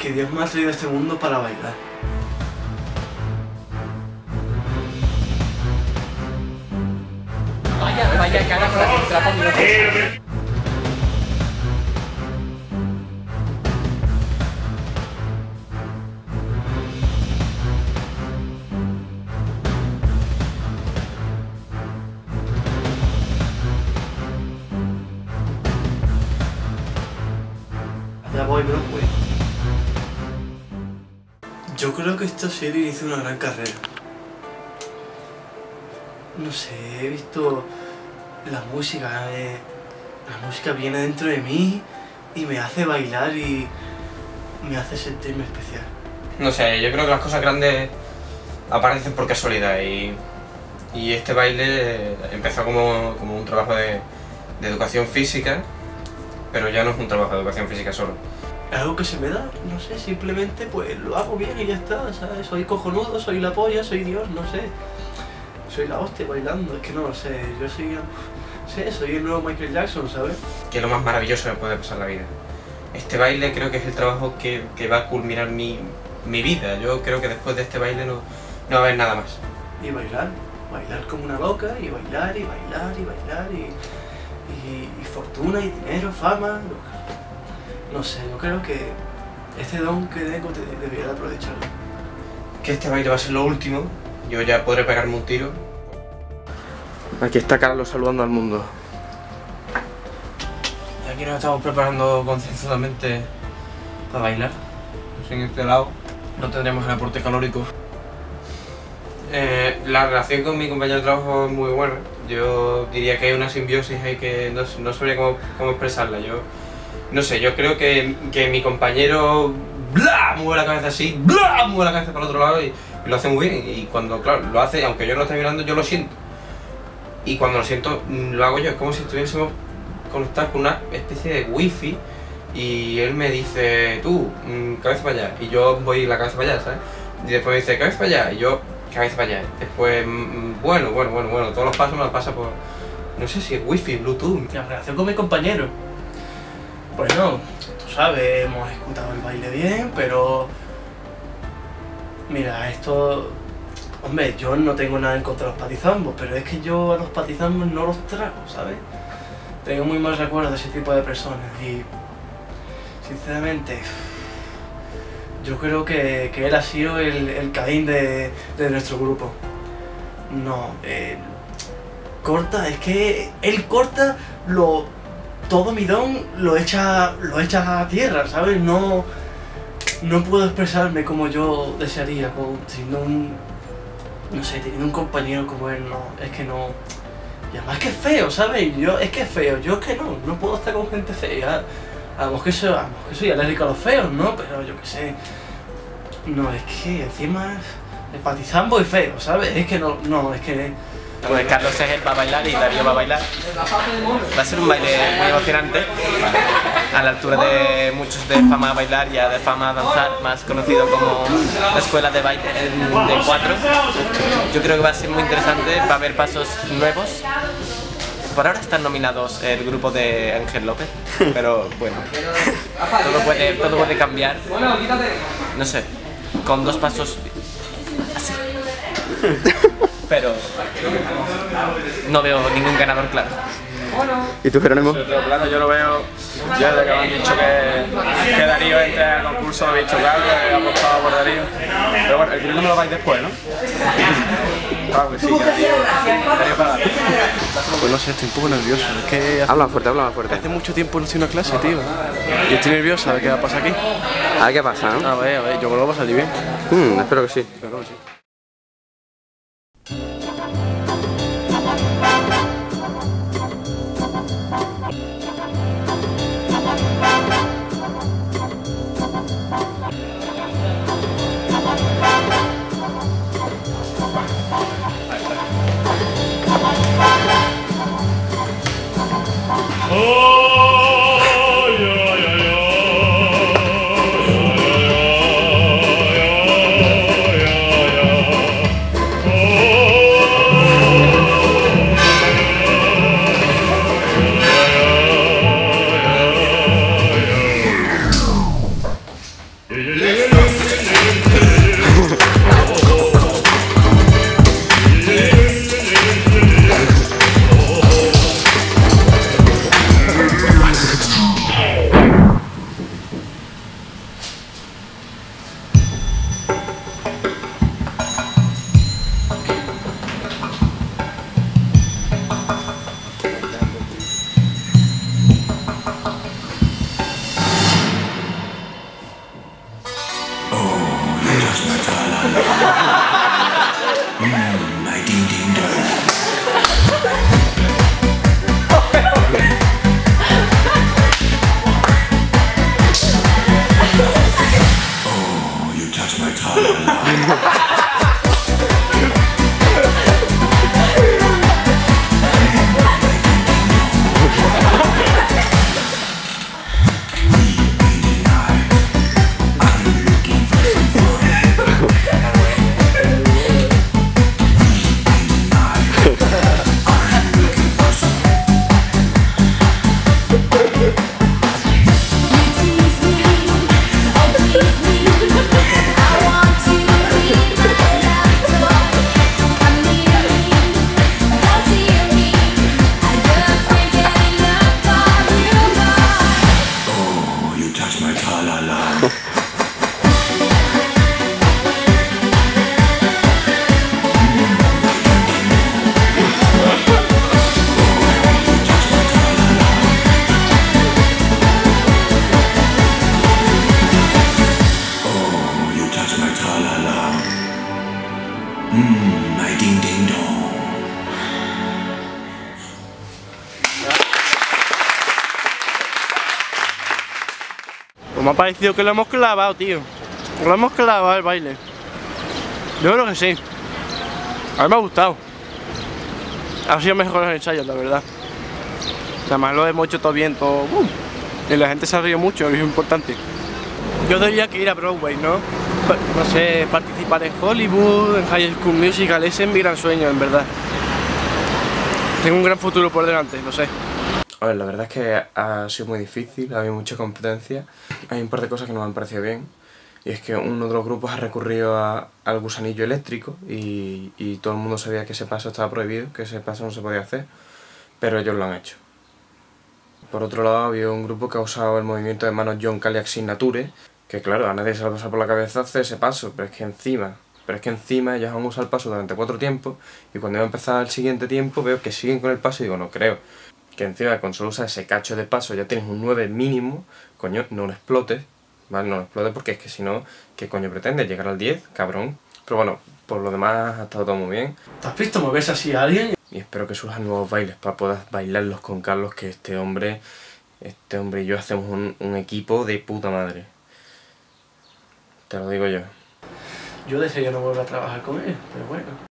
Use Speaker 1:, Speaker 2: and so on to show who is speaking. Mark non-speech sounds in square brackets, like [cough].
Speaker 1: que Dios me ha traído a este mundo para bailar.
Speaker 2: Vaya, vaya cara con la que
Speaker 1: Yo creo que esta serie hizo una gran carrera. No sé, he visto la música, eh, la música viene dentro de mí y me hace bailar y me hace sentirme especial.
Speaker 3: No sé, yo creo que las cosas grandes aparecen por casualidad y, y este baile empezó como, como un trabajo de, de educación física, pero ya no es un trabajo de educación física solo.
Speaker 1: Algo que se me da, no sé, simplemente pues lo hago bien y ya está, ¿sabes? Soy cojonudo, soy la polla, soy Dios, no sé. Soy la hostia bailando, es que no lo sé, yo soy, sé, soy el nuevo Michael Jackson, ¿sabes?
Speaker 3: que es lo más maravilloso que puede pasar en la vida. Este baile creo que es el trabajo que, que va a culminar mi, mi vida. Yo creo que después de este baile no, no va a haber nada más.
Speaker 1: Y bailar, bailar como una loca, y bailar, y bailar, y bailar, y, y, y fortuna, y dinero, fama. No, no sé, yo creo que este don que tengo te, debería de aprovecharlo.
Speaker 3: Que este baile va a ser lo último. Yo ya podré pegarme un tiro. Aquí está Carlos saludando al mundo. Aquí nos estamos preparando concienzudamente para bailar. Pues en este lado no tendremos el aporte calórico. Eh, la relación con mi compañero de trabajo es muy buena. Yo diría que hay una simbiosis ahí que no, no sabría cómo, cómo expresarla. Yo no sé, yo creo que, que mi compañero ¡bla! mueve la cabeza así, ¡bla! mueve la cabeza para el otro lado y, lo hace muy bien. Y cuando, claro, lo hace, aunque yo no lo esté mirando, yo lo siento. Y cuando lo siento, mm, lo hago yo. Es como si estuviésemos conectados con una especie de wifi y él me dice, tú, mm, cabeza para allá. Y yo voy la cabeza para allá, ¿sabes? Y después me dice, cabeza para allá. Y yo, cabeza para allá. Después, mm, bueno, bueno, bueno, bueno, todos los pasos me los pasa por, no sé si es wifi, bluetooth.
Speaker 1: La relación con mi compañero. Bueno, tú sabes, hemos ejecutado el baile bien, pero. Mira, esto. Hombre, yo no tengo nada en contra de los patizambos, pero es que yo a los patizambos no los trago, ¿sabes? Tengo muy mal recuerdo de ese tipo de personas y. Sinceramente. Yo creo que, él ha sido el, el Caín de, de nuestro grupo. No, eh, corta, es que él corta lo todo mi don lo echa lo echa a tierra, ¿sabes? No no puedo expresarme como yo desearía con siendo un no sé, teniendo un compañero como él, no, es que no y además que es feo, ¿sabes? Yo es que es feo, yo es que no, no puedo estar con gente fea. Vamos que soy, vamos que soy alérgico a los feos, ¿no? Pero yo qué sé. No, es que encima el patizambo es feo, ¿sabes? Es que no, no, es que
Speaker 2: Pues Carlos él va a bailar y Darío va a bailar. Va a ser un baile muy emocionante, a la altura de muchos de fama a bailar y de fama a danzar, más conocido como la escuela de baile de cuatro. Yo creo que va a ser muy interesante, va a haber pasos nuevos. Por ahora están nominados el grupo de Ángel López, pero bueno, todo puede, todo puede cambiar. No sé, con dos pasos así. Pero no veo ningún ganador claro.
Speaker 4: ¿Y tú, Jerónimo?
Speaker 5: Yo lo veo, ya desde que me han dicho que, que Darío entre al concurso, lo he visto claro, que he apostado por Darío. Pero bueno, el grito me lo vais después, ¿no? [laughs] Claro que sí, que Darío, Darío para dar.
Speaker 4: Pues no sé, estoy un poco nervioso. Es que hace,
Speaker 6: Habla fuerte, habla fuerte.
Speaker 4: hace mucho tiempo no estoy en una clase, tío. Y estoy nervioso a ver qué va a pasar aquí.
Speaker 6: A ver qué pasa, ¿no?
Speaker 4: A ver, a ver, yo creo que lo va a salir bien.
Speaker 6: Mm, espero que sí.
Speaker 4: Claro que sí.
Speaker 7: ハハハハ!
Speaker 1: Pues me ha parecido que lo hemos clavado, tío. Lo hemos clavado el baile. Yo creo que sí. A mí me ha gustado. Ha sido mejor los ensayos, la verdad. Además lo hemos hecho todo bien, todo... Y la gente se ha reído mucho, es importante. Yo diría que ir a Broadway, ¿no? No sé, participar en Hollywood, en High School Musical, ese es mi gran sueño, en verdad. Tengo un gran futuro por delante, lo sé.
Speaker 7: A ver, la verdad es que ha sido muy difícil, ha habido mucha competencia. Hay un par de cosas que no me han parecido bien. Y es que uno de los grupos ha recurrido a- al gusanillo eléctrico y, todo el mundo sabía que ese paso estaba prohibido, que ese paso no se podía hacer, pero ellos lo han hecho. Por otro lado, había un grupo que ha usado el movimiento de manos John Caliac Signature, que claro, a nadie se le ha pasado por la cabeza hacer ese paso, pero es que encima, pero es que encima ellos han usado el paso durante cuatro tiempos y cuando iba a empezar el siguiente tiempo veo que siguen con el paso y digo, no creo. Que encima con solo usar ese cacho de paso ya tienes un 9 mínimo, coño, no lo explotes, ¿vale? No lo explotes porque es que si no, ¿qué coño pretende? ¿Llegar al 10? Cabrón. Pero bueno, por lo demás ha estado todo muy bien
Speaker 1: ¿Te has visto moverse así a alguien?
Speaker 7: y espero que surjan nuevos bailes para poder bailarlos con Carlos, que este hombre, este hombre y yo hacemos un, un equipo de puta madre. Te lo digo yo.
Speaker 1: Yo desearía no volver a trabajar con él, pero bueno.